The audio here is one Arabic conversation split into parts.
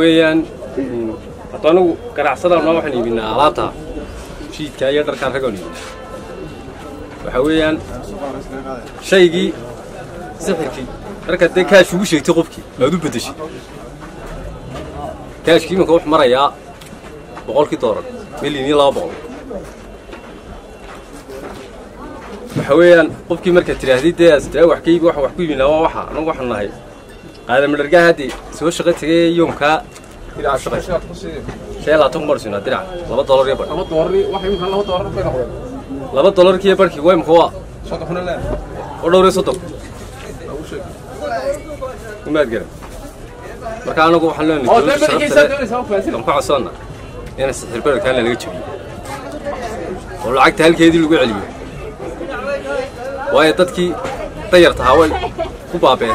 weeyaan waxaan iibinaa alaabta shiidka iyo dharkaan ragoon iibina waxaa weeyaan shaygii sixirkii markaad dee kaash ugu sheegtay qofkii aad u beddeshay kaashkii imanka wuxuu marayaa boqolkii doolar milyan iyo laba boqol waxaa weeyaan qofkii markaad tidhaahdid dee aad tidhaa wax ka iibi waxaan wax ku iibinaa waa waxa anagu waxaan nahay قال من الرجال هذي سو شغلت يوم كا. إلى عشرة شيء لا تمر سنة. ترى لا بتدور يبر لا بتدور واحد يمكن لا بتدور في الأول لا بتدور كي يبر كي وين خوا شو تفهم له ودور يسوتو ما أدري مكانه هو حلو إنه لما بدك يسوي سوي فاسد لما أنا سحر بير كان اللي يجيبه والعكت هالكي هذي اللي قاعد يجيبه وهي تتكي طيرتها وين كوبا بين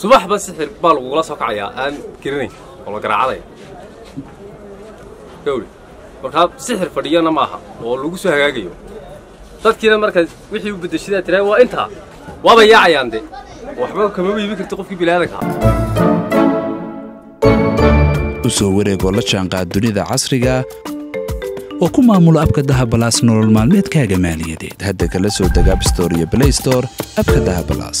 subaxba sixir baa lagugula soo kacayaa. Aan garanayn oo la garaacadaya gawri markaa sixir fadhiyana maaha oo lagu soo hagaagayo. Dadkiina marka wixii u beddeshadaa tiraa waa intaa waaba yaacayaan de. Waxba kamaba iibin karti qofkii bilaadanka. U soo wareegoo la jaanqaad dunida casriga oo ku maamulo abka dahabalaas nolol maalmeedkaaga maaliyadeed. Hadda kala soo deg abstore iyo blaystore abka dahabalaas